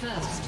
First.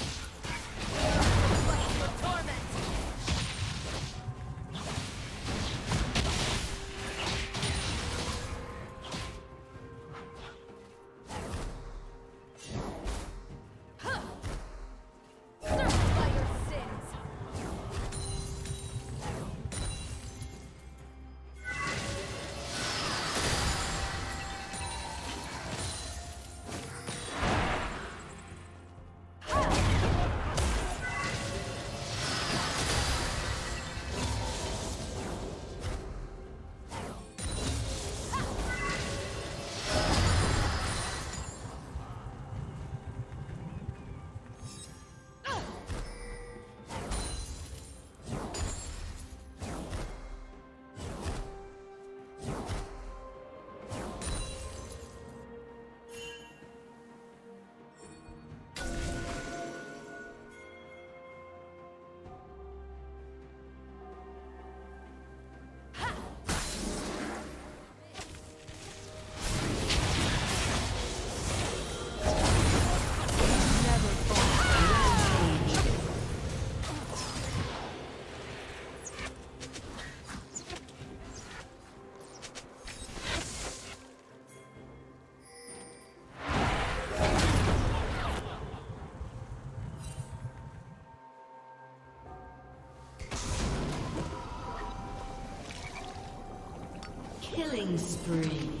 Killing spree.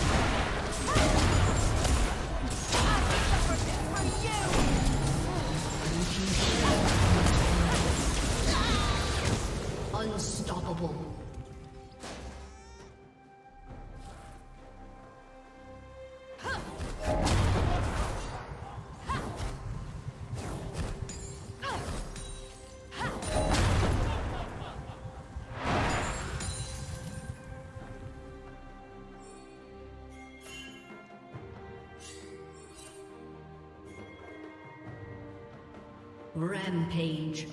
Rampage.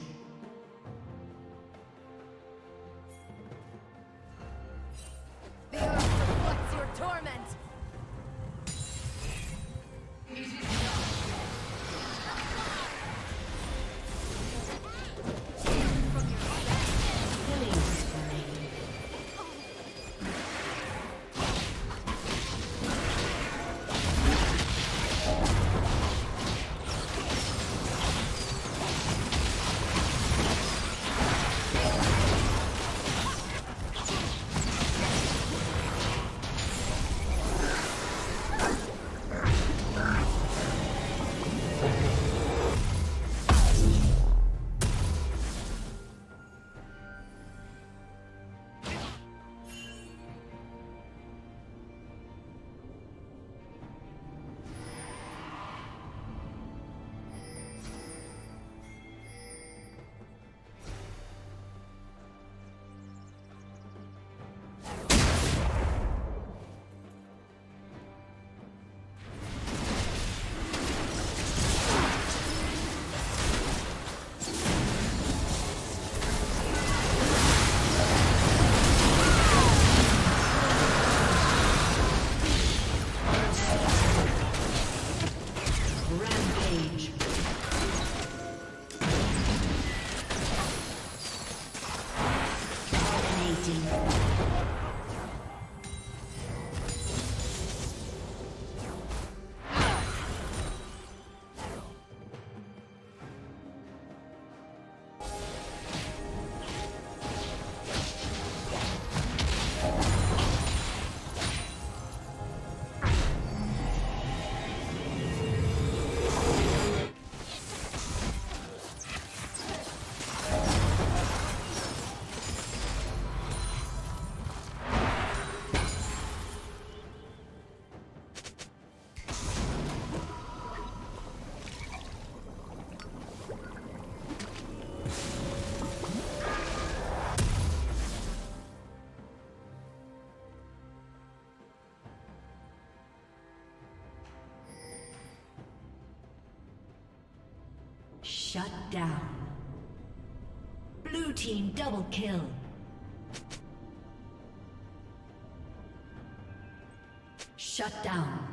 Shut down. Blue team double kill. Shut down.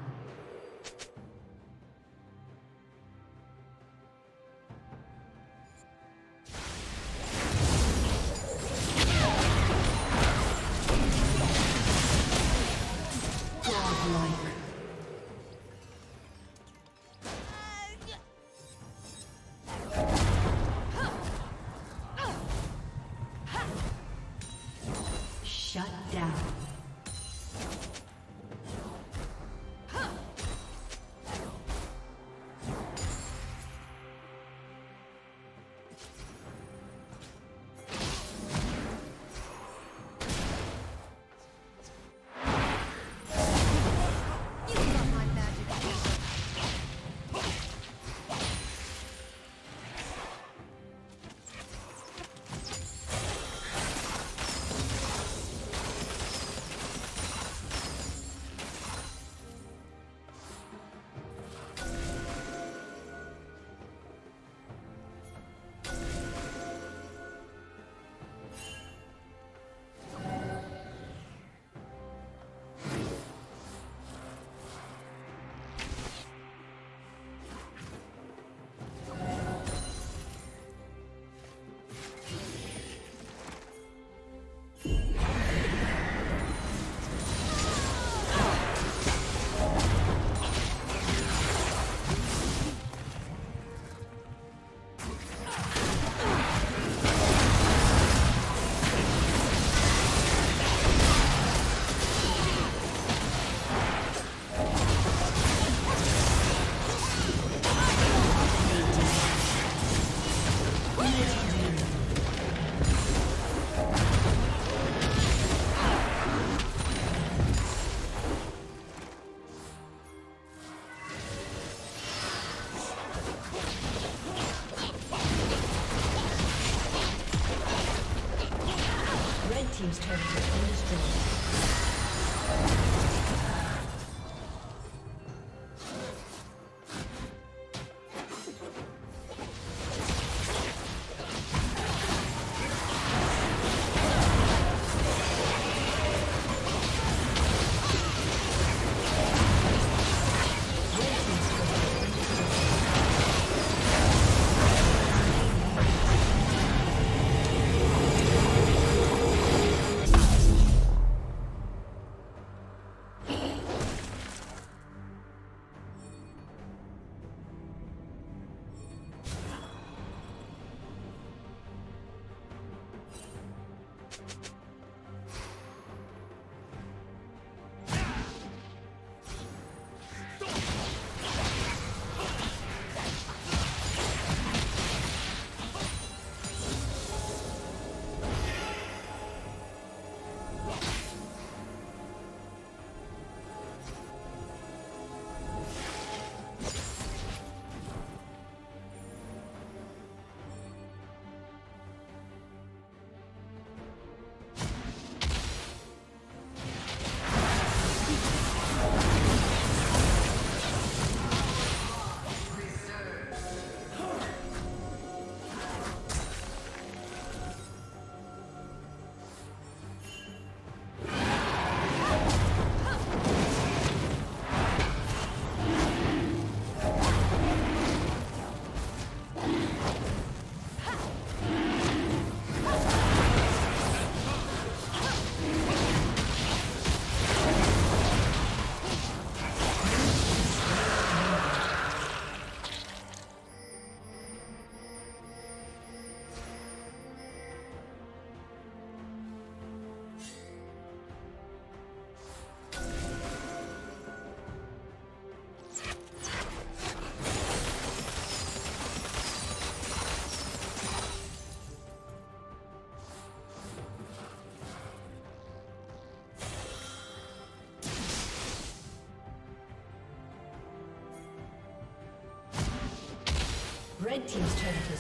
Red Team's turret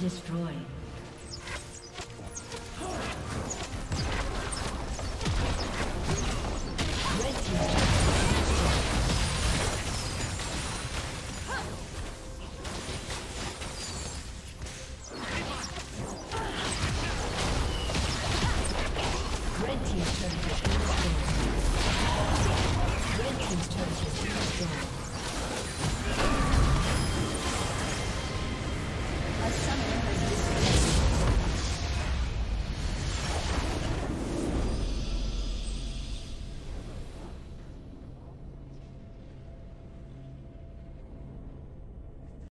destroyed.